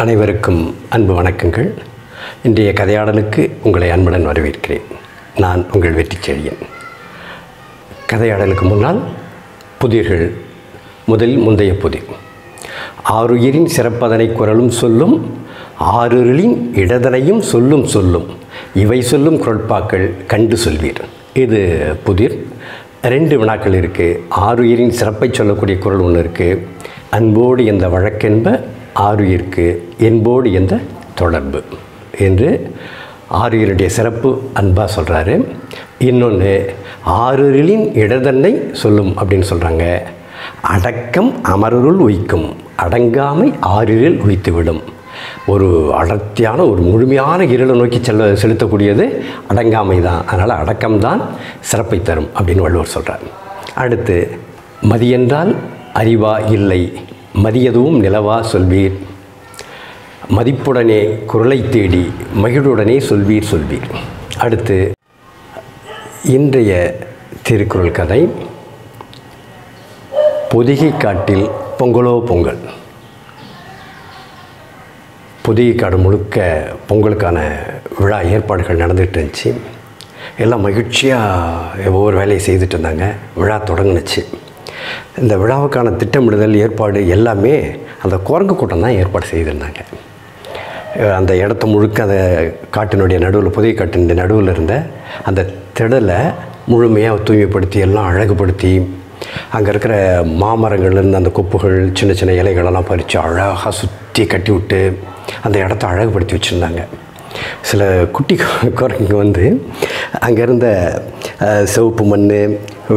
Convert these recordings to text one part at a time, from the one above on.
அனைவருக்கும் அன்பு வணக்கங்கள். இன்றைய கதையாடலுக்கு உங்களை அன்புடன் வரவேற்கிறேன். நான் உங்கள் வெற்றி செழியன். கதையாடலுக்கு முன்னால் புதிர்கள் முதல் முந்தைய புதிர் ஆறுயிரின் சிறப்பதனை குரலும் சொல்லும் ஆறுருளின் இடதனையும் சொல்லும் சொல்லும். இவை சொல்லும் குரல்பாக்கள் கண்டு சொல்வீர். இது புதிர். ரெண்டு வினாக்கள் இருக்குது ஆறுயிரின் சிறப்பை சொல்லக்கூடிய குரல் ஒன்று இருக்குது அன்போடு இந்த வழக்கென்ப ஆருயிருக்கு என்போடு எந்த தொடர்பு என்று ஆரியருடைய சிறப்பு அன்பாக சொல்கிறாரு இன்னொன்று ஆறுரிலின் இடதன்னை சொல்லும் அப்படின்னு சொல்கிறாங்க அடக்கம் அமருள் உயிக்கும் அடங்காமை ஆறிரில் உயித்துவிடும். ஒரு அடர்த்தியான ஒரு முழுமையான இருளை நோக்கி செல்ல செலுத்தக்கூடியது அடங்காமை தான். அதனால் அடக்கம்தான் சிறப்பை தரும் அப்படின்னு வள்ளுவர் சொல்கிறார் அடுத்து மதியென்றால் அறிவா இல்லை மதியதுவும் நிலவா சொல்வீர். மதிப்புடனே குரலை தேடி மகிழுடனே சொல்வீர் சொல்வீர். அடுத்து இன்றைய திருக்குறள் கதை பொதிகை காட்டில் பொங்கலோ பொங்கல். பொதிகை காடு முழுக்க பொங்கலுக்கான விழா ஏற்பாடுகள் நடந்துகிட்டு இருந்துச்சு. எல்லாம் மகிழ்ச்சியாக ஒவ்வொரு வேலையை செய்துட்டு இருந்தாங்க. விழா தொடங்குனுச்சு. இந்த விழாவுக்கான திட்டமிடுதல் ஏற்பாடு எல்லாமே அந்த குரங்கு கூட்டம் தான் ஏற்பாடு செய்திருந்தாங்க. அந்த இடத்த முழுக்க அந்த காட்டினுடைய நடுவில் புதிய காட்டினுடைய நடுவில் இருந்த அந்த திடலை முழுமையாக தூய்மைப்படுத்தி எல்லாம் அழகுபடுத்தி அங்கே இருக்கிற மாமரங்கள்லேருந்து அந்த கொப்புகள் சின்ன சின்ன இலைகளெல்லாம் பறித்து அழகாக சுற்றி கட்டி விட்டு அந்த இடத்த அழகுபடுத்தி வச்சுருந்தாங்க. சில குட்டி குரங்குங்க வந்து அங்கே இருந்த சிவப்பு மண்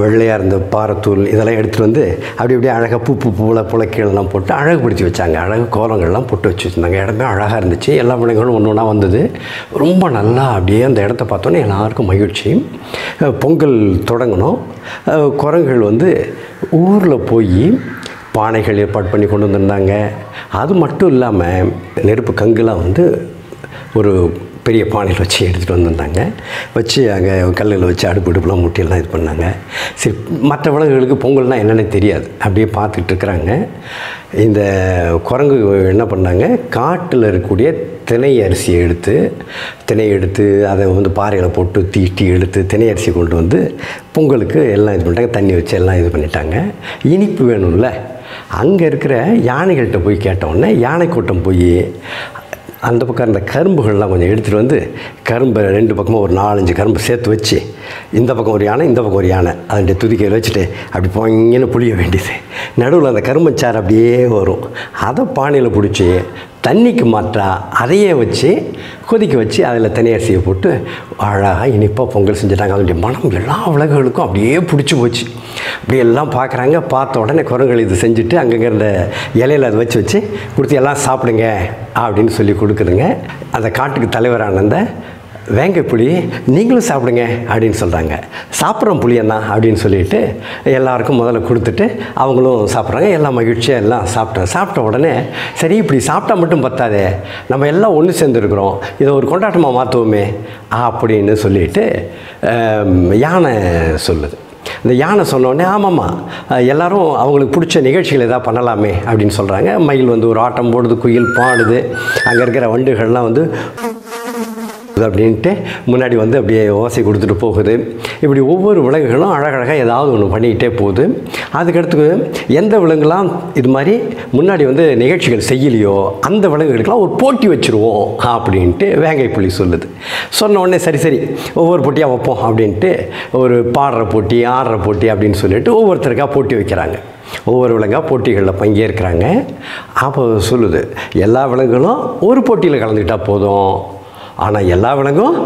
வெள்ளையாக இருந்த பாறைத்தூள் இதெல்லாம் எடுத்துகிட்டு வந்து அப்படி அப்படியே அழகாக பூ பூ பூவில் புலக்கீழெல்லாம் போட்டு அழகுபடுத்தி வச்சாங்க. அழகு கோலங்கள்லாம் போட்டு வச்சு வச்சுருந்தாங்க. இடமே அழகாக இருந்துச்சு. எல்லா பிள்ளைங்களும் ஒன்று ஒன்றா வந்தது. ரொம்ப நல்லா அப்படியே அந்த இடத்த பார்த்தோன்னே எல்லாருக்கும் மகிழ்ச்சி பொங்கல் தொடங்கணும். குரங்குகள் வந்து ஊரில் போய் பானைகள் ஏற்பாடு பண்ணி கொண்டு வந்திருந்தாங்க. அது மட்டும் இல்லாமல் நெருப்பு கங்குலாம் வந்து ஒரு பெரிய பானையில் வச்சு எடுத்துகிட்டு வந்திருந்தாங்க. வச்சு அங்கே கல்லில் வச்சு அடுப்பு அடுப்புலாம் முட்டியெல்லாம் இது பண்ணாங்க. சரி மற்ற விலங்குகளுக்கு பொங்கல்னால் என்னென்னு தெரியாது. அப்படியே பார்த்துக்கிட்டு இருக்கிறாங்க. இந்த குரங்கு என்ன பண்ணாங்க? காட்டில் இருக்கக்கூடிய தினை அரிசியை எடுத்து தினை எடுத்து அதை வந்து பாறையில் போட்டு தீட்டி எடுத்து தினை அரிசி கொண்டு வந்து பொங்கலுக்கு எல்லாம் இது பண்ணிட்டாங்க. தண்ணி வச்சு எல்லாம் இது பண்ணிட்டாங்க. இனிப்பு வேணும்ல. அங்கே இருக்கிற யானைகள்கிட்ட போய் கேட்டோடனே யானை கூட்டம் போய் அந்த பக்கம் அந்த கரும்புகள்லாம் கொஞ்சம் எடுத்துகிட்டு வந்து கரும்பை ரெண்டு பக்கமும் ஒரு நாலஞ்சு கரும்பு சேர்த்து வச்சு இந்த பக்கம் ஒரு யானை இந்த பக்கம் ஒரு யானை. அதனுடைய துதிக்கையில் வச்சுட்டு அப்படி பொங்கன்னு புளிய வேண்டியது. நடுவில் அந்த கரும்பச்சாறு அப்படியே வரும். அதை பானையில் பிடிச்சி தண்ணிக்கு மாற்றா அதையே வச்சு கொதிக்க வச்சு அதில் தனி போட்டு அழகாக இனிப்பாக பொங்கல் செஞ்சுட்டாங்க. அதனுடைய மனம் எல்லா உலகங்களுக்கும் அப்படியே பிடிச்சி போச்சு. அப்படி எல்லாம் பார்க்குறாங்க பார்த்த உடனே குரங்கள் இது செஞ்சுட்டு அங்கங்கே இருந்த இலையில் அதை வச்சு வச்சு கொடுத்து எல்லாம் சாப்பிடுங்க அப்படின்னு சொல்லி கொடுக்குதுங்க. அந்த காட்டுக்கு தலைவரான அந்த வேங்கை புளி நீங்களும் சாப்பிடுங்க அப்படின்னு சொல்கிறாங்க சாப்பிட்றோம் புளி என்ன அப்படின்னு சொல்லிட்டு எல்லாருக்கும் முதல்ல கொடுத்துட்டு அவங்களும் சாப்பிட்றாங்க. எல்லாம் மகிழ்ச்சியாக எல்லாம் சாப்பிட்டேன் சாப்பிட்ட உடனே சரி இப்படி சாப்பிட்டா மட்டும் பத்தாதே நம்ம எல்லாம் ஒன்று சேர்ந்துருக்குறோம். இதை ஒரு கொண்டாட்டமாக மாற்றுவோமே அப்படின்னு சொல்லிட்டு யானை சொல்லுது. இந்த யானை சொன்னோடனே ஆமாம்மா எல்லோரும் அவங்களுக்கு பிடிச்ச நிகழ்ச்சிகள் எதாவது பண்ணலாமே அப்படின்னு சொல்கிறாங்க மயில் வந்து ஒரு ஆட்டம் போடுது குயில் பாடுது. அங்கே இருக்கிற வண்டுகள்லாம் வந்து அப்படின்ட்டு முன்னாடி வந்து அப்படியே ஓசை கொடுத்துட்டு போகுது. இப்படி ஒவ்வொரு விலங்குகளும் அழகழகாக ஏதாவது ஒன்று பண்ணிக்கிட்டே போகுது. அதுக்கடுத்து எந்த விலங்குலாம் இது மாதிரி முன்னாடி வந்து நிகழ்ச்சிகள் செய்யலையோ அந்த விலங்குகளுக்கெல்லாம் ஒரு போட்டி வச்சுருவோம் அப்படின்ட்டு வேங்கை புலி சொல்லுது. சொன்ன உடனே சரி சரி ஒவ்வொரு போட்டியாக வைப்போம் அப்படின்ட்டு ஒரு பாடுற போட்டி ஆடுற போட்டி அப்படின்னு சொல்லிட்டு ஒவ்வொருத்தருக்காக போட்டி வைக்கிறாங்க. ஒவ்வொரு விலங்காக போட்டிகளில் பங்கேற்கிறாங்க. அப்போ சொல்லுது எல்லா விலங்குகளும் ஒரு போட்டியில் கலந்துக்கிட்டால் போதும். ஆனால் எல்லா விலங்கும்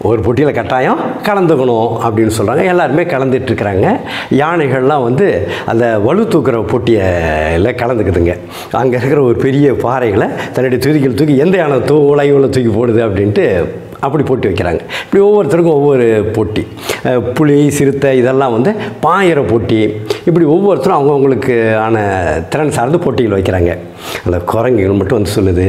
ஒரு போட்டியில் கட்டாயம் கலந்துக்கணும் அப்படின்னு சொல்கிறாங்க எல்லாருமே கலந்துட்டுருக்குறாங்க யானைகள்லாம் வந்து அந்த வலு தூக்குற போட்டியில் கலந்துக்குதுங்க. அங்கே இருக்கிற ஒரு பெரிய பாறைகளை தன்னுடைய தூதிகள் தூக்கி எந்த யானை தூ உலகில் தூக்கி போடுது அப்படின்ட்டு அப்படி போட்டி வைக்கிறாங்க. இப்படி ஒவ்வொருத்தருக்கும் ஒவ்வொரு போட்டி. புலி சிறுத்தை இதெல்லாம் வந்து பாயிர போட்டி. இப்படி ஒவ்வொருத்தரும் அவங்கவுங்களுக்கு ஆன திறன் சார்ந்து போட்டிகள் வைக்கிறாங்க. அந்த குரங்குகள் மட்டும் வந்து சொல்லுது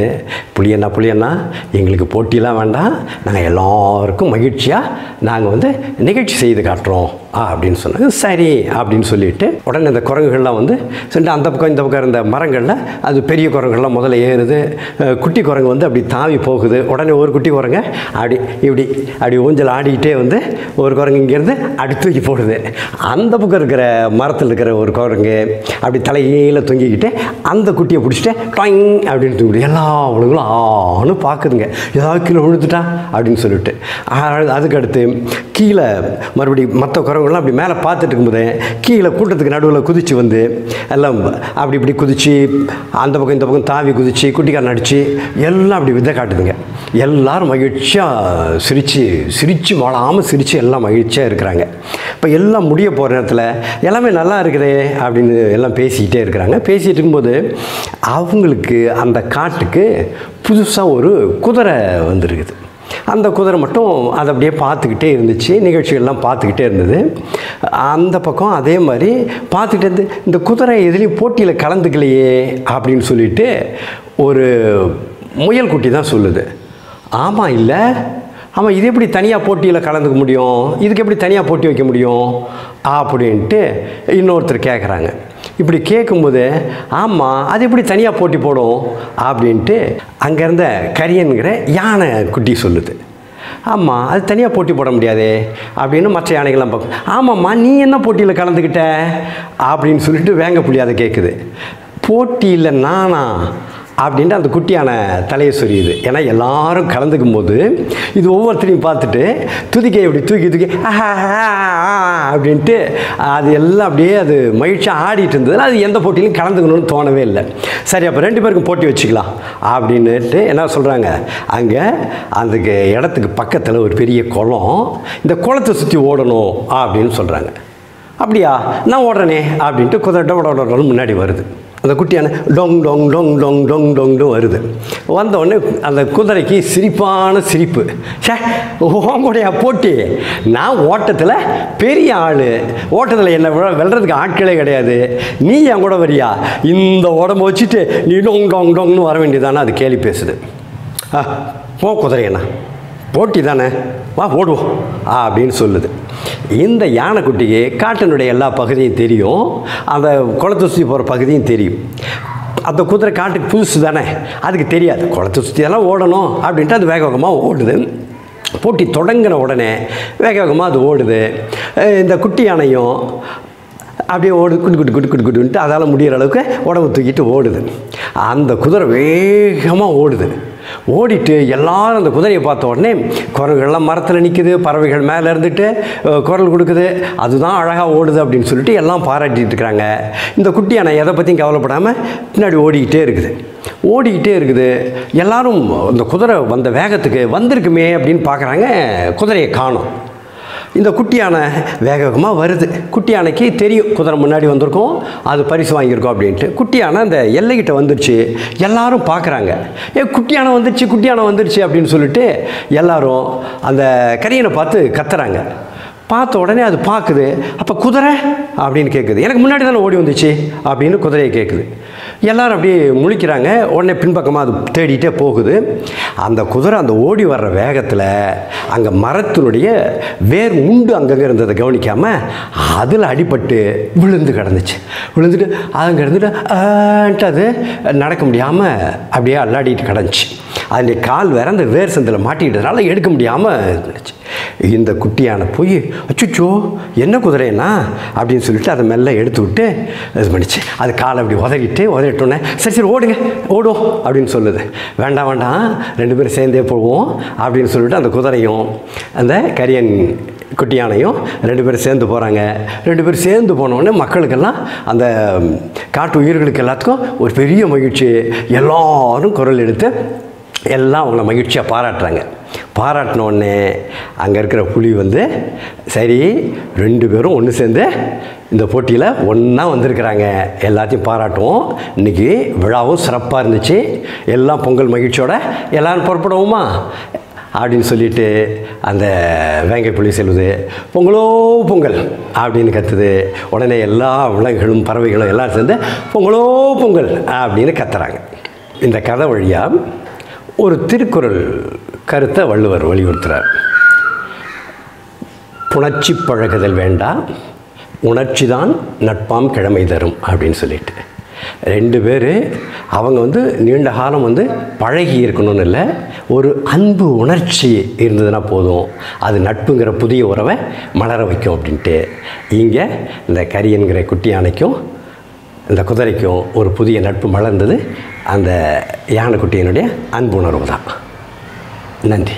புளியண்ணா புளியண்ணா எங்களுக்கு போட்டிலாம் வேண்டாம். நாங்கள் எல்லாருக்கும் மகிழ்ச்சியாக நாங்கள் வந்து நிகழ்ச்சி செய்து காட்டுறோம். அப்படின்னு சொன்னாங்க சரி அப்படின்னு சொல்லிட்டு உடனே இந்த குரங்குகள்லாம் வந்து சென்று அந்த பக்கம் இந்த பக்கம் இருந்த மரங்களில் அது பெரிய குரங்குகள்லாம் முதல்ல ஏறுது. குட்டி குரங்கு வந்து அப்படி தாவி போகுது. உடனே ஒரு குட்டி குரங்க அப்படி இப்படி அப்படி ஊஞ்சல் ஆடிக்கிட்டே வந்து ஒரு குரங்கு இங்கேருந்து அடி தூக்கி போடுது. அந்த பக்கம் இருக்கிற மரத்தில் இருக்கிற ஒரு குரங்கு அப்படி தலையில தொங்கிக்கிட்டு அந்த குட்டியை பிடிச்சிட்டு டாயிங் அப்படின்னு தூக்கிட்டு எல்லா உலகங்களும் ஆணு பார்க்குதுங்க. ஏதாவது கீழே விழுந்துட்டா அப்படின்னு சொல்லிட்டு. அதுக்கடுத்து கீழே மறுபடியும் மற்ற குரங்குலாம் அப்படி மேலே பார்த்துட்டு இருக்கும்போது கீழே கூட்டத்துக்கு நடுவில் குதிச்சு வந்து எல்லாம் அப்படி இப்படி குதிச்சு அந்த பக்கம் இந்த பக்கம் தாவி குதிச்சு குட்டிக்காரன் அடித்து எல்லாம் அப்படி விதை காட்டுதுங்க. எல்லாரும் மகிழ்ச்சியாக சிரித்து சிரித்து வாழாமல் சிரித்து எல்லாம் எல்லாம் மகிழ்ச்சியாக இருக்கிறாங்க. இப்போ எல்லாம் முடிய போகிற நேரத்தில் எல்லாமே நல்லா இருக்குதே அப்படின்னு எல்லாம் பேசிக்கிட்டே இருக்கிறாங்க. பேசிகிட்டு இருக்கும்போது அவங்களுக்கு அந்த காட்டுக்கு புதுசாக ஒரு குதிரை வந்திருக்குது. அந்த குதிரை மட்டும் அதை அப்படியே பார்த்துக்கிட்டே இருந்துச்சு. நிகழ்ச்சிகள்லாம் பார்த்துக்கிட்டே இருந்தது. அந்த பக்கம் அதே மாதிரி பார்த்துக்கிட்டே இருந்து இந்த குதிரை எதுலேயும் போட்டியில் கலந்துக்கலையே அப்படின்னு சொல்லிட்டு ஒரு முயல்குட்டி தான் சொல்லுது. ஆமாம் இல்லை ஆமாம் இது எப்படி தனியாக போட்டியில் கலந்துக்க முடியும்? இதுக்கு எப்படி தனியாக போட்டி வைக்க முடியும்? அப்படின்ட்டு இன்னொருத்தர் கேட்குறாங்க இப்படி கேட்கும்போது ஆமாம் அது எப்படி தனியாக போட்டி போடும்? அப்படின்ட்டு அங்கே இருந்த கரியன்கிற யானை குட்டி சொல்லுது. ஆமாம் அது தனியாக போட்டி போட முடியாதே அப்படின்னு மற்ற யானைகள்லாம் பார்க்கும். ஆமாம்மா நீ என்ன போட்டியில் கலந்துக்கிட்ட? அப்படின்னு சொல்லிட்டு வேங்க புள்ளியாத கேட்குது போட்டியில் நானா? அப்படின்ட்டு அந்த குட்டியான தலையை சொரியுது. ஏன்னா எல்லாரும் கலந்துக்கும் போது இது ஒவ்வொருத்தரையும் பார்த்துட்டு துதிக்கை இப்படி தூக்கி தூக்கி அப்படின்ட்டு அது எல்லாம் அப்படியே அது மகிழ்ச்சியாக ஆடிட்டு இருந்தது அது எந்த போட்டியிலும் கலந்துக்கணும்னு தோணவே இல்லை. சரி அப்போ ரெண்டு பேருக்கும் போட்டி வச்சுக்கலாம் அப்படின்னுட்டு என்ன சொல்கிறாங்க அங்கே அந்த இடத்துக்கு பக்கத்தில் ஒரு பெரிய குளம் இந்த குளத்தை சுற்றி ஓடணும் அப்படின்னு சொல்கிறாங்க அப்படியா? நான் ஓடுறேனே அப்படின்ட்டு குதிரை டொட முன்னாடி வருது. அந்த குட்டியான டொங் டொங் டொங் டொங் டொங் டொங்னு வருது. வந்தவுடனே அந்த குதிரைக்கு சிரிப்பான சிரிப்பு. சே உங்களுடைய போட்டி. நான் ஓட்டத்தில் பெரிய ஆள். ஓட்டத்தில் என்னை வெல்றதுக்கு ஆட்களே கிடையாது. நீ என் கூட வரியா? இந்த உடம்பு வச்சுட்டு நீ டொங் டொங் டொங்னு வர வேண்டியதானே? அது கேலி பேசுது. ஆ போ குதிரையண்ணா. போட்டி தானே வா ஓடுவோம் அப்படின்னு சொல்லுது. இந்த யானைக்குட்டிக்கு காட்டினுடைய எல்லா பகுதியும் தெரியும். அந்த குளத்தை சுற்றி போகிற பகுதியும் தெரியும். அந்த குதிரை காட்டுக்கு புதுசு தானே அதுக்கு தெரியாது. குளத்தை சுற்றியெல்லாம் ஓடணும் அப்படின்ட்டு அது வேக வேகமாக ஓடுது. போட்டி தொடங்கின உடனே வேக வேகமாக அது ஓடுது. இந்த குட்டி யானையும் அப்படியே ஓடுது குட்டு குட்டு குட்டு குட்டு குட்டுன்ட்டு அதால் முடிகிற அளவுக்கு உடம்பு தூக்கிட்டு ஓடுது. அந்த குதிரை வேகமாக ஓடுது. ஓடிட்டு எல்லாரும் அந்த குதிரையை பார்த்த உடனே குரல்கள்லாம் மரத்தில் நிற்குது பறவைகள் மேலே இருந்துட்டு குரல் கொடுக்குது. அதுதான் அழகாக ஓடுது அப்படின்னு சொல்லிட்டு எல்லாம் பாராட்டிகிட்டு இருக்கிறாங்க. இந்த குட்டி ஆனால் எதை பற்றியும் கவலைப்படாமல் பின்னாடி ஓடிக்கிட்டே இருக்குது. ஓடிக்கிட்டே இருக்குது. எல்லாரும் அந்த குதிரை வந்த வேகத்துக்கு வந்திருக்குமே அப்படின்னு பார்க்குறாங்க. குதிரையை காணும். இந்த குட்டி யானை வேக வேகமாக வருது. குட்டி யானைக்கு தெரியும். குதிரை முன்னாடி வந்திருக்கோம். அது பரிசு வாங்கியிருக்கோம் அப்படின்ட்டு. குட்டி யானை அந்த எல்லைக்கிட்ட வந்துருச்சு. எல்லாரும் பார்க்குறாங்க. ஏ குட்டி யானை வந்துருச்சு குட்டி யானை வந்துருச்சு அப்படின்னு சொல்லிட்டு எல்லாரும் அந்த கரியனை பார்த்து கத்துறாங்க. பார்த்த உடனே அது பார்க்குது. அப்போ குதிரை அப்படின்னு கேட்குது எனக்கு முன்னாடி தானே ஓடி வந்துச்சு அப்படின்னு குதிரையை கேட்குது எல்லாரும் அப்படியே முழிக்கிறாங்க. உடனே பின்பக்கமாக அது தேடிட்டே போகுது. அந்த குதிரை அந்த ஓடி வர்ற வேகத்தில் அங்கே மரத்தினுடைய வேர் உண்டு அங்கங்கே இருந்ததை கவனிக்காமல் அதில் அடிபட்டு விழுந்து கிடந்துச்சு. விழுந்துட்டு அங்கே இருந்துட்டு ஆன்ட்டு அது நடக்க முடியாமல் அப்படியே அல்லாடிட்டு கிடந்துச்சு. அதில் கால் வேற அந்த வேர் சந்தில் மாட்டிக்கிட்டதுனால எடுக்க முடியாமல் இருந்துச்சு. இந்த குட்டியான போய் அச்சுச்சோ என்ன குதிரைன்னா? அப்படின்னு சொல்லிட்டு அதை மெல்ல எடுத்து விட்டு இது பண்ணிச்சு. அது காலை அப்படி உதறிட்டு உதறிட்டோன்னே சரி சரி ஓடுங்க ஓடும் அப்படின்னு சொல்லுது. வேண்டாம் வேண்டாம் ரெண்டு பேரும் சேர்ந்தே போவோம் அப்படின்னு சொல்லிட்டு அந்த குதிரையும் அந்த கரியன் குட்டியானையும் ரெண்டு பேரும் சேர்ந்து போகிறாங்க ரெண்டு பேரும் சேர்ந்து போனோடனே மக்களுக்கெல்லாம் அந்த காட்டு உயிர்களுக்கு எல்லாத்துக்கும் ஒரு பெரிய மகிழ்ச்சி. எல்லோரும் குரல் எடுத்து எல்லாம் அவங்கள மகிழ்ச்சியாக பாராட்டுறாங்க. பாராட்டினோடனே அங்கே இருக்கிற புலி வந்து சரி ரெண்டு பேரும் ஒன்று சேர்ந்து இந்த போட்டியில் ஒன்றா வந்திருக்கிறாங்க. எல்லாத்தையும் பாராட்டுவோம். இன்றைக்கி விழாவும் சிறப்பாக இருந்துச்சு. எல்லாம் பொங்கல் மகிழ்ச்சியோட எல்லோரும் புறப்படுவோமா? அப்படின்னு சொல்லிட்டு அந்த வேங்கை புலி செல்லுது பொங்கலோ பொங்கல் அப்படின்னு கத்துது. உடனே எல்லா விலங்குகளும் பறவைகளும் எல்லாம் சேர்ந்து பொங்கலோ பொங்கல் அப்படின்னு கத்துறாங்க. இந்த கதை வழியாக ஒரு திருக்குறள் கருத்தை வள்ளுவர் வலியுறுத்துகிறார் புணர்ச்சி பழகுதல் வேண்டாம் உணர்ச்சி தான் நட்பாம் கிழமை தரும் அப்படின்னு சொல்லிட்டு. ரெண்டு பேர் அவங்க வந்து நீண்ட காலம் வந்து பழகி இருக்கணும்னு இல்லை ஒரு அன்பு உணர்ச்சி இருந்ததுன்னா போதும். அது நட்புங்கிற புதிய உறவை மலர வைக்கும் அப்படின்ட்டு. இங்கே இந்த கரியன்கிற குட்டி யானைக்கும் இந்த குதிரைக்கும் ஒரு புதிய நட்பு மலர்ந்தது அந்த யானைக்குட்டியினுடைய அன்பு உணர்வு தான் நன்றி